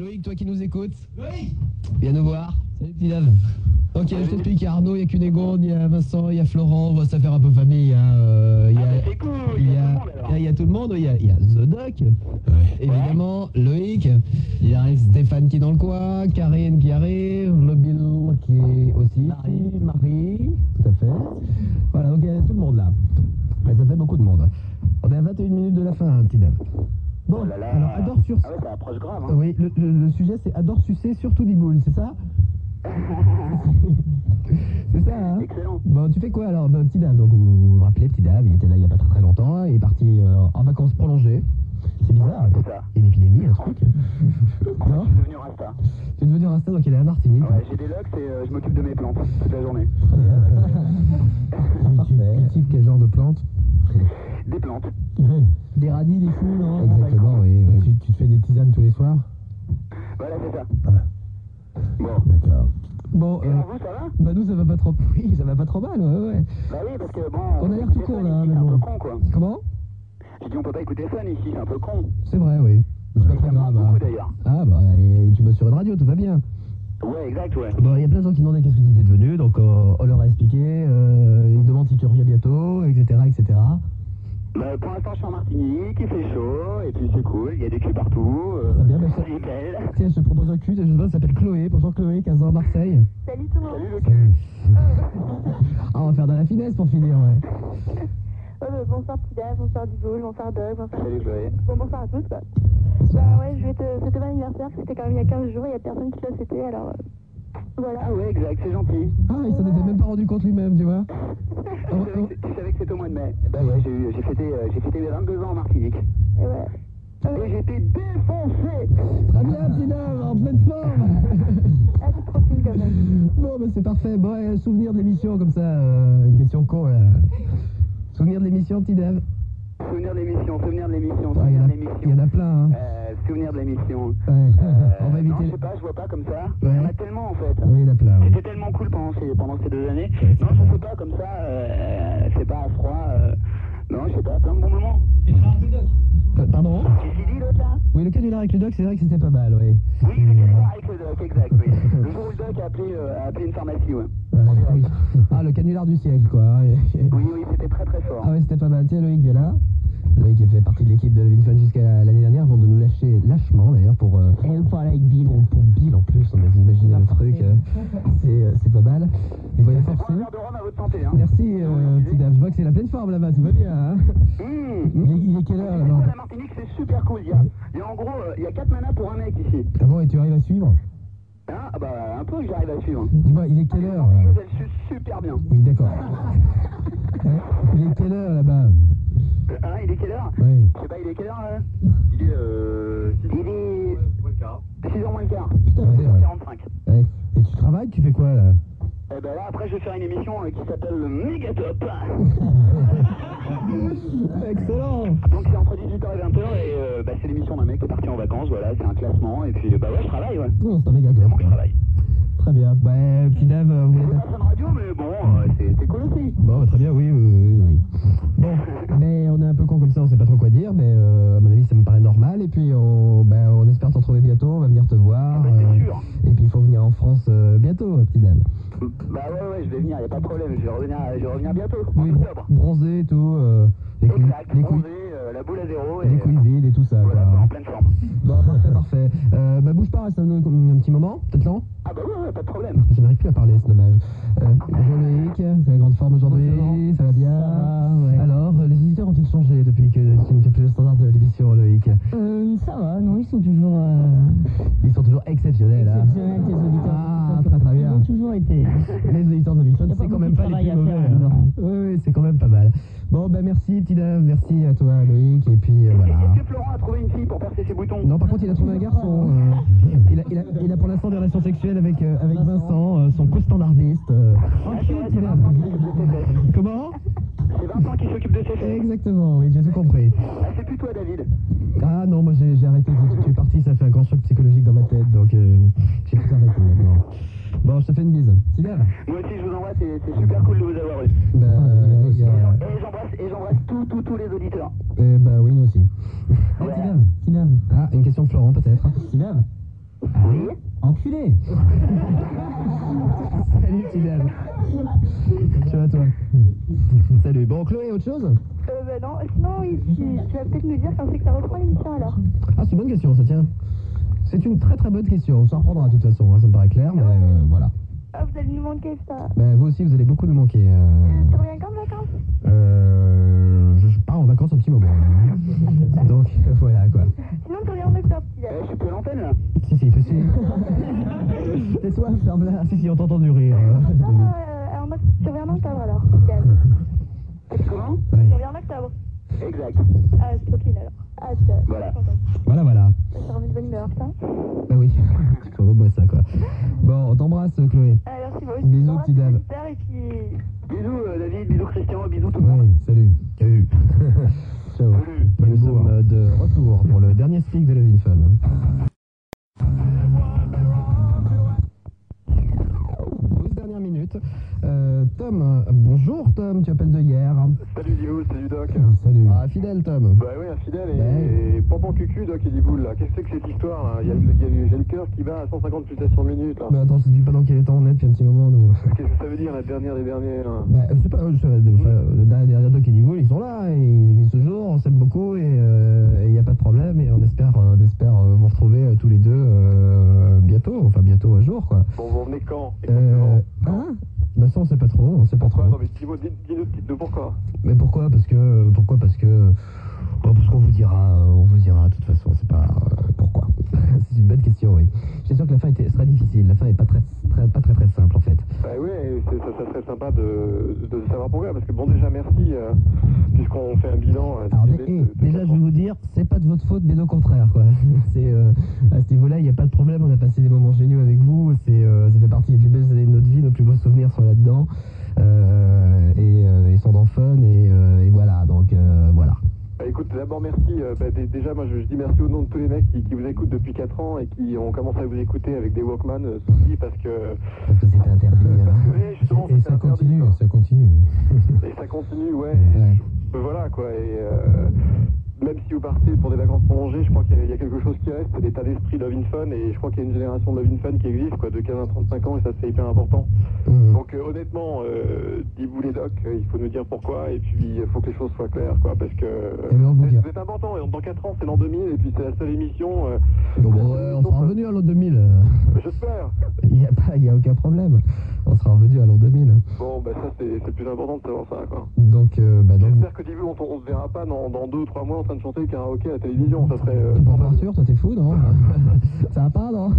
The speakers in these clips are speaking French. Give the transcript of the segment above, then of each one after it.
Loïc, toi qui nous écoutes. Loïc Viens nous voir. Salut petit Dave. Ok, je t'explique, il y a Arnaud, il y a Cunégonde, il y a Vincent, il y a Florent, on va se faire un peu famille. hein, euh, Il y a, Ah, cool, il y a- il y a- il y a tout le monde, il y a, il y a The Doc, évidemment, Loïc, il y a Stéphane qui est dans le coin, Karine qui arrive, le Bill qui est aussi ici, Marie, tout à fait. Voilà, donc il y a tout le monde là. Ça fait beaucoup de monde. On est à 21 minutes de la fin, hein, petit Dave. Bon, Oh là là. alors adore sur... Ah ouais, ça approche grave. Hein. Oui, le, le- le sujet c'est adore sucer surtout des boules, c'est ça C'est ça, hein Excellent. Bon, tu fais quoi alors Ben, Petit Dave, donc vous vous rappelez, Petit Dave, il était là il y a pas très très longtemps, il est parti euh, en vacances prolongées. C'est bizarre, C'est ça. une épidémie, un truc. Non Je suis devenu Rasta. Tu es devenu Rasta, donc il est à Martinique. Ouais, j'ai des locks et euh, je m'occupe de mes plantes toute la journée. Tu cultives quel genre de plantes? Des plantes. Des radis, des fous, non Exactement, oui. oui. Tu, tu te fais des tisanes tous les soirs Voilà, c'est ça. Voilà. Bon. D'accord. Bon, Et euh, vous, ça va bah nous ça va pas trop. Oui, ça va pas trop mal, ouais, ouais. Bah oui, parce que bon. On a l'air tout con là, mais C'est un bon. peu con, quoi. Comment? J'ai dit, on peut pas écouter Fun ici, c'est un peu con. C'est vrai, oui. C'est pas très grave. manque hein. beaucoup d'ailleurs. Ah bah, et tu bosses sur une radio, tout va bien. Ouais, exact, ouais. Bon, il y a plein de gens qui demandaient qu'est-ce que tu étais devenu, donc euh, on leur a expliqué. euh, ils demandent si tu reviens bientôt, etc., etc. Bah, pour l'instant, je suis en Martinique, il fait chaud, et puis c'est cool, il y a des culs partout. Euh, Très bien, bah, ça- c'est nickel. Tiens, je te propose un cul, je sais pas, ça s'appelle Chloé. Bonjour Chloé, 15 ans à Marseille. Salut tout le monde. Salut le cul. Ah, on va faire de la finesse pour finir, ouais. Ouais, bah, bonsoir Dave, bonsoir Diboul, bonsoir Doug, bonsoir. Salut Chloé. Bon, bonsoir à tous quoi. Bah ouais, je vais te souhaiter bon anniversaire, parce que c'était quand même il y a 15 jours, il y a personne qui l'a souhaité, alors euh, voilà. Ah ouais, exact, c'est gentil. Ah, il s'en était même pas rendu compte lui-même, tu vois. Tu savais que c'est- tu savais que c'était au mois de mai Bah ouais, j'ai fêté, euh, j'ai fêté mes 22 ans en Martinique. Et ouais. Et j'étais défoncé Très bien, petit Dave, en pleine forme. Ah, c'est trop fine quand même. Bon, bah c'est parfait. Bon, euh, souvenir de l'émission, comme ça, euh, une question con, là. Souvenir de l'émission, petit Dave Souvenir de l'émission, souvenir de l'émission, Ah, souvenir en de a- il y l'émission. en a plein, hein. Euh, souvenir de l'émission. Ouais. Euh, on va Non, éviter. je sais pas, je vois pas comme ça. Ouais. Il y en a tellement en fait. Oui, il. C'était tellement cool pendant ces, pendant ces deux années. Non, je sais pas comme ça, euh, c'est pas à froid. euh, non, je sais pas, plein de bons moments. Euh, Pardon? Qu'est-ce qu'il dit l'autre là? Oui, le canular avec le doc, c'est vrai que c'était pas mal, oui. Oui, le canular avec le doc, exact, oui. Le jour où le doc a appelé, euh, a appelé une pharmacie, ouais. Euh, oui. Ah, le canular du siècle, quoi. Oui, oui, c'était très très fort. Ah ouais, c'était pas mal. Tiens, Loïc est là. Loïc a fait partie de l'équipe de Levin Fun jusqu'à l'année dernière avant de nous lâcher lâchement d'ailleurs pour. Euh, Et pour avec Bill. pour, pour Bill en plus, on a imaginé le truc. euh, c'est, euh, c'est pas mal. Hein. Merci, euh, petit Dave. Je vois que c'est la pleine forme là-bas, tout va bien. Hein Mmh. il, est, il est quelle heure là-bas la Martinique, c'est super cool. Il y a, il y a en gros, euh, il y a 4 manas pour un mec ici. Ah bon, et tu arrives à suivre Hein ah bah, un peu que j'arrive à suivre. Dis-moi, il est quelle heure là elle suce super bien. Oui, d'accord. Il est quelle heure là-bas Euh, Hein, il est quelle heure Oui. Je sais pas, il est quelle heure là Il est euh... Il est... 6h moins le quart. Putain, ouais, ouais. 45. Ouais. Et tu travailles Tu fais quoi là Et ben là, après, je vais faire une émission euh, qui s'appelle le Megatop. Excellent Donc c'est entre 18h et 20h et euh, bah, c'est l'émission d'un mec qui est parti en vacances, voilà, c'est un classement et puis bah ouais, je travaille, ouais. Non, c'est un méga que je travaille. Euh, bah, bouge pas, reste un, un petit moment, peut-être lent. Ah bah ouais, ouais, pas de problème. Je n'arrive plus à parler, c'est dommage. Euh, bonjour ses boutons Non, par contre, il a trouvé un garçon. euh, il, a, il, a, il a pour l'instant des relations sexuelles avec, euh, avec Vincent, euh, son co-standardiste. euh. Ah. Comment? C'est Vincent qui s'occupe de ses fesses. Exactement, oui, j'ai tout compris. Ah, c'est plus toi, David. Ah non, moi j'ai arrêté, tu, tu es parti, ça fait un grand choc psychologique dans ma tête, donc euh, j'ai tout arrêté maintenant. Bon, je te fais une bise. C'est bien Moi aussi, je vous envoie, c'est c'est super cool de vous avoir eu. Bah, euh, Et j'embrasse, et j'embrasse tous, tous, tous les auditeurs. eh bah oui, nous aussi. Eh, Ouais. Tineb, Tineb. Ah, une question de Florent peut-être. Tineb enculé Salut Tu vas toi Salut. Bon, Chloé, autre chose? Euh, bah non, sinon, oui, tu, tu vas peut-être nous dire quand c'est que ça reprend l'émission alors. Ah, c'est une bonne question, ça tient. C'est une très très bonne question. On s'en reprendra de toute façon, hein, ça me paraît clair, mais euh, voilà. Ah, vous allez nous manquer, ça. Ben, vous aussi, vous allez beaucoup nous manquer. euh, Tu reviens quand de vacances? Euh, Eh, je suis plus à l'antenne là. Si, si, si. Tais-toi, ferme-la. Si, si, on t'entend du rire. euh, Ah, David. euh, en oct- tu reviens en octobre alors. Comment? Tu reviens en octobre. Exact. Ah, c'est trop clean alors. Ah, c'est Voilà. Voilà, voilà. Ça remet de bonne humeur, ça. Bah oui, faut au moins ça quoi. Bon, on t'embrasse Chloé. Ah, merci, moi aussi. Bisous, petit auditeurs Et puis, Bisous euh, David, bisous Christian, bisous tout le monde. Oui, Pampan Cucu, Doc Diboul, là. Qu'est-ce que c'est que cette histoire là? J'ai le cœur qui bat à 150 pulsations minutes là. Bah attends, je te dis pas dans quel état on est depuis un petit moment. nous. Qu'est-ce que ça veut dire la dernière des derniers là Bah, je sais pas, je sais pas, le derrière Doc et Divo, ils sont là, et ils existent toujours, on s'aime beaucoup et il n'y a pas de problème et on espère, euh, on espère euh, vous retrouver euh, tous les deux euh, bientôt, enfin bientôt un jour quoi. Bon, vous revenez quand? Euh, Exactement. hein? Bah ça on sait pas trop, on sait pas Pourquoi trop. Non mais Divo, dis- dis-nous dis-nous pourquoi. Mais pourquoi? Parce que, pourquoi? Parce que, de toute façon, c'est pas euh, pourquoi. c'est une bonne question, oui. J'ai sûr que la fin était, sera difficile, la fin est pas très, très, pas très très simple en fait. Bah oui, ça, ça serait sympa de, de savoir pourquoi. Parce que bon, déjà merci, euh, puisqu'on fait un bilan. euh, Alors, eh, de- de déjà, je vais vous dire, c'est pas de votre faute, mais au contraire, quoi. C'est euh, à ce niveau-là, il n'y a pas de problème. On a passé des d'abord merci. euh, bah, dé- déjà, moi, je, je dis merci au nom de tous les mecs qui, qui vous écoutent depuis 4 ans et qui ont commencé à vous écouter avec des Walkman euh, lit parce que. Parce que c'était interdit. hein. Oui, justement, Et ça interdit, continue, quoi. ça continue. Et ça continue, ouais. Ouais. Euh, Voilà, quoi. Et euh, même si vous partez pour des vacances prolongées, je crois qu'il y, a- il y a quelque chose qui reste, c'est l'état d'esprit Love in Fun. Et je crois qu'il y a une génération de Love in Fun qui existe, quoi, de 15 à 35 ans, et ça, c'est hyper important. Donc, euh, honnêtement, euh, dis-vous les docs, euh, il faut nous dire pourquoi, et puis il faut que les choses soient claires, quoi, parce que. Eh ben, c'est- important, et dans 4 ans, c'est l'an 2000, et puis c'est la seule émission. euh, ouais, on sera revenu à l'an 2000. euh, J'espère. Il n'y a, pas- il y a aucun problème. On sera revenu à l'an 2000. Bon, bah ça, c'est le plus important de savoir ça, quoi. Donc, bah, donc J'espère que Divu, on, on se verra pas dans, dans deux ou trois mois en train de chanter le karaoké à la télévision. Ça serait. prends pas Arthur, toi t'es fou, non? Ça va pas, non?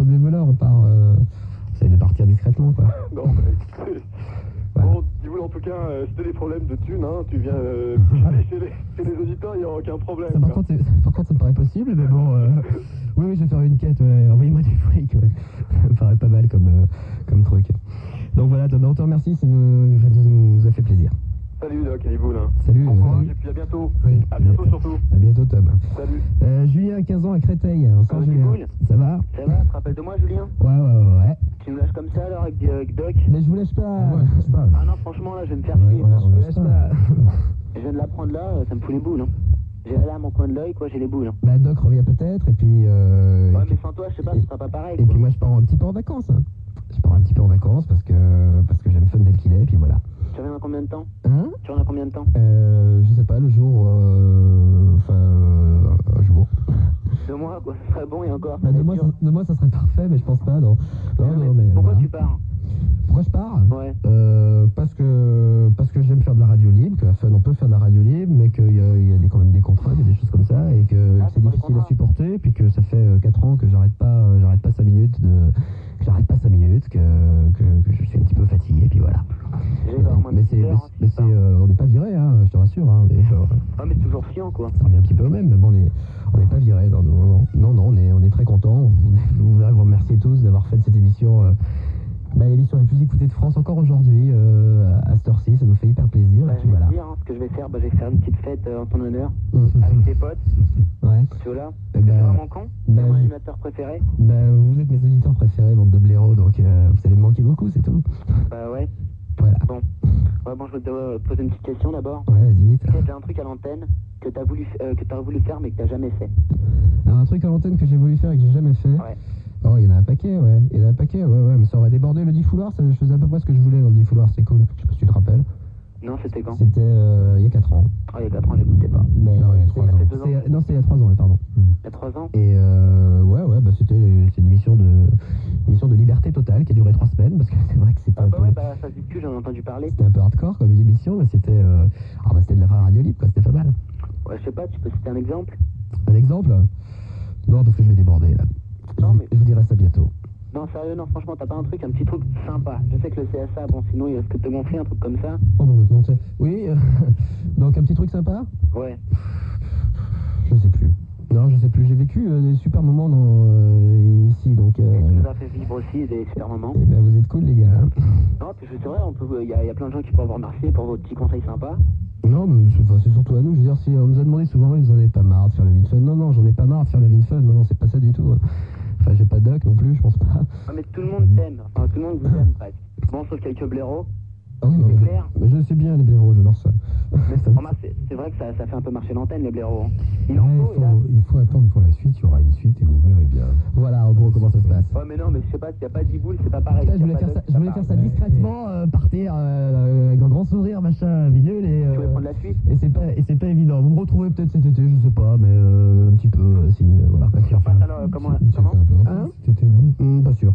Comme des voleurs, on part. Euh, on essaye de partir discrètement, quoi. Non, bah écoutez. Voilà. Bon, dis-vous en tout cas, euh, t'as des problèmes de thunes, hein, tu viens euh, aller chez les, chez les auditeurs, il n'y aura aucun problème. Ça, par, contre, par contre, ça me paraît possible, mais bon. oui, oui, je vais faire une quête, ouais. Envoyez-moi du fric, ouais. Ça me paraît pas mal comme, comme truc. Donc voilà, on te remercie, ça nous, ça nous, nous a fait plaisir. Salut Doc, allez vous là. Salut. Bon courage euh, et puis à bientôt. oui, À bientôt surtout. À bientôt, Tom. Salut. Euh, Julien, 15 ans, à Créteil. Ah, c'est Julien. cool. Ça va Ça va, tu te rappelles de moi, Julien Ouais, ouais, ouais, ouais. Tu me lâches comme ça alors avec, avec Doc Mais je vous lâche pas. je sais pas. Ah non, franchement, là, je vais me faire Ouais, chier. ouais, Je on me lâche pas. pas. Je viens de l'apprendre là, ça me fout les boules. Hein. J'ai la lame en coin de l'œil, quoi, j'ai les boules. Hein. Bah, Doc revient peut-être, et puis. euh, Ouais, et mais sans toi, je sais pas, ce sera pas pareil. Et Quoi. puis moi je pars un petit peu en vacances. hein. Je pars un petit peu en vacances parce que parce que j'aime fun tel qu'il est, puis voilà. Tu reviens dans combien de temps Hein Tu reviens dans combien de temps euh, Je sais pas, le jour. euh, Enfin, euh, un jour. Deux mois, quoi, ce serait bon et encore. Bah, deux, mois, ça, deux mois, ça serait parfait, mais je pense pas. Non, non, Non, mais non, mais pourquoi voilà. tu pars Pourquoi je pars Ouais. Euh, parce que parce que j'aime faire de la radio libre, que à Fun on peut faire de la radio libre, mais qu'il y a, il y a des- quand même des contrats, il y a des choses comme ça, et que Ah, c'est difficile à supporter, puis que ça fait 4 ans que j'arrête pas j'arrête pas 5 minutes de que j'arrête pas 5 minutes, que, que, que mais c'est mais c'est- c'est, euh, on n'est pas viré, hein, je te rassure. Hein, mais, euh, Ah, mais c'est toujours chiant, quoi. ça revient un petit peu au même, mais bon, on est on n'est pas viré. Non, non, non, on est on est très content. On voudrait vous remercier tous d'avoir fait cette émission. euh, Bah, l'émission la plus écoutée de France encore aujourd'hui, euh, à cette heure-ci, ça nous fait hyper plaisir. Bah, et je puis vais voilà. te dire, hein, ce que je vais faire, bah, je vais faire une petite fête en ton honneur, avec tes potes, Ouais. tu vois là. Eh C'est ben, vraiment con. C'est bah, mon animateur préféré. bah, vous êtes mes auditeurs préférés, bande de blaireaux, donc vous allez me manquer beaucoup, c'est tout. Bah ouais. Voilà. Bon. Ouais, bon, je vais te euh, poser une petite question d'abord. Ouais, vas-y vite. Est-ce qu'il y a un truc à l'antenne que t'as voulu, euh, que t'as voulu faire mais que t'as jamais fait Alors, un truc à l'antenne que j'ai voulu faire et que j'ai jamais fait. Ouais. Oh, il y en a un paquet, ouais. Il y en a un paquet, ouais, ouais. Mais ça aurait débordé le 10 foulards, ça, je faisais à peu près ce que je voulais dans le 10 foulards, c'est cool. Je sais pas si tu te rappelles. Non, c'était quand? C'était euh, il y a 4 ans. Ah, il y a 4 ans, j'écoutais pas. Mais, Non, il y a c'est- trois Ça ans. fait 2 ans. c'est- Non, c'était il y a 3 ans, ouais, pardon. Il y a 3 ans? Et euh, ouais, ouais, bah c'était entendu parler. c'était un peu hardcore comme émission, mais c'était euh, ah, bah, c'était de la vraie radio libre, quoi, c'était pas mal. Ouais, je sais pas, tu peux citer un exemple? Un exemple? Non, parce que je vais déborder là. Non, mais- Je vous dirai ça bientôt. Non, sérieux, non, franchement, t'as pas un truc, un petit truc sympa. Je sais que le CSA, bon, sinon il risque de te gonfler, un truc comme ça. Oh bah non, c'est- Oui, euh, donc un petit truc sympa? Ouais. Je sais plus. J'ai vécu euh, des super moments dans, euh, ici, donc. Et tu Euh, nous as fait vivre aussi des super moments. eh ben, vous êtes cool, les gars. hein. Non, puis c'est vrai, il y, a- il y a plein de gens qui peuvent vous remercier pour vos petits conseils sympas. Non, mais c'est surtout à nous. Je veux dire, si on nous a demandé souvent, vous en avez pas marre de faire le vin fun. Non, non, j'en ai pas marre de faire le vin fun. Non, non, c'est pas ça du tout. Enfin, j'ai pas de doc non plus, je pense pas. Ah, mais tout le monde t'aime, enfin tout le monde vous aime presque. Bon, sauf quelques blaireaux. Ah oui, C'est clair. mais je sais bien, les blaireaux, j'adore ça. C'est vrai que ça, ça fait un peu marcher l'antenne, les blaireaux. hein. Il Ouais, en il, faut, il faut attendre pour la suite, il y aura une suite et vous verrez bien. Voilà, en gros, comment ça se passe. Ouais, mais non, mais je sais pas, s'il n'y a pas d'Iboul, c'est pas pareil. Putain, je voulais faire ça, je voulais faire discrètement, euh, par terre, euh, avec un grand sourire, machin, vidéo, et, Tu euh, prendre la suite? et c'est pas, et c'est pas évident. Vous me retrouvez peut-être cet été, je sais pas, mais euh, un petit peu, euh, si, euh, voilà. Tu repasses alors, comment, comment Hein non? Hum, pas sûr.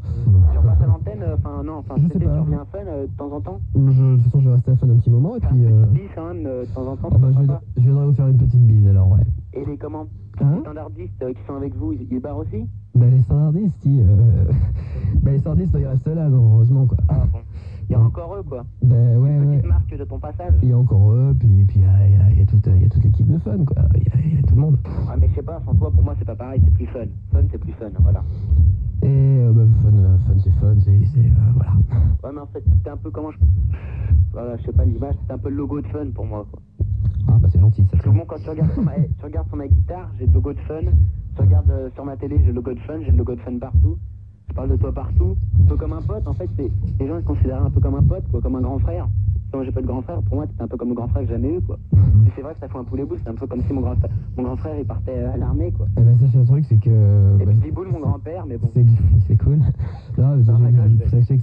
Tu repasses à l'antenne, euh, enfin non, enfin Je sais pas. tu reviens fun euh, de temps en temps? Je, de toute façon, je vais rester à fun un petit moment, et puis. une Euh, petite bise quand même, euh, de temps en temps, ah bah, je, viendrai, je viendrai vous faire une petite bise alors, ouais. Et les comment? Hein? Les standardistes euh, qui sont avec vous, ils, ils barrent aussi? Bah, les standardistes, si, euh, bah, les standardistes, ils restent là, non, heureusement, quoi. Ah bon. Il y a encore eux, quoi. Bah, ouais, Petite ouais. marque de ton passage. Il y a encore eux, puis puis il y a, il y a- y a toute, il y a toute l'équipe de fun, quoi. Il y y a tout le monde. Ouais, mais je sais pas, sans toi, pour moi, c'est pas pareil, c'est plus fun. Fun, c'est plus fun, voilà. Et euh, bah, fun, euh, fun c'est fun, c'est, c'est, euh, voilà. Ouais, mais en fait, c'était un peu comment je. Voilà, je sais pas l'image, c'était un peu le logo de fun pour moi, quoi. Ah bah c'est gentil, ça. Parce que bon, quand tu regardes sur ma, tu regardes sur ma guitare, j'ai le logo de fun. Tu regardes euh, sur ma télé, j'ai le logo de fun, j'ai le logo de fun partout. Je parle de toi partout. Un peu comme un pote, en fait, c'est les gens ils considèrent un peu comme un pote, quoi, comme un grand frère. Quand j'ai pas de grand frère, pour moi, t'es un peu comme le grand frère que j'ai jamais eu, quoi. Et c'est vrai que ça fout un poulet boule, c'est un peu comme si mon grand frère, mon grand frère il partait euh, à l'armée, quoi. Eh ben sachez un truc, c'est que... Et bah, puis c'est cool. Non, mais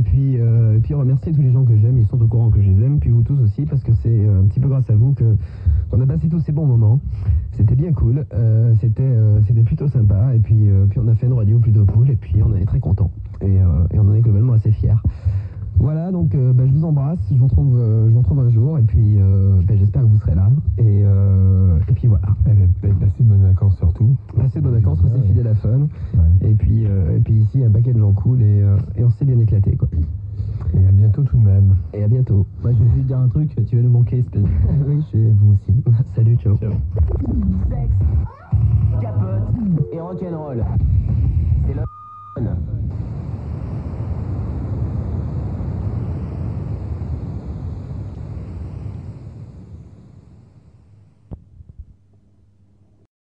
Et puis, euh, et remercier tous les gens que j'aime. Ils sont au courant que je les aime. Puis vous tous aussi, parce que c'est euh, un petit peu grâce à vous qu'on a passé tous ces bons moments. C'était bien cool. Euh, c'était euh, c'était plutôt sympa. Et puis, puis on a fait une radio plutôt cool. Et puis on est très content. Et, et on en est globalement assez fiers. Voilà, donc euh, bah, je vous embrasse. Je vous retrouve, euh, je vous retrouve un jour. Et puis euh, bah, j'espère que vous serez là. Et, euh, et puis voilà. Eh passez de bonnes vacances surtout. Passez de bonnes vacances, restez fidèles à Fun. Ouais. Et puis, euh, et puis ici, un paquet de gens cool. Et, euh, et on s'est bien éclaté, quoi. Et à bientôt tout de même. Et à bientôt. Moi, je vais juste dire un truc, tu vas nous manquer, espèce de... oui, je vais vous aussi. Salut, ciao. Sexe, capote et rock'n'roll.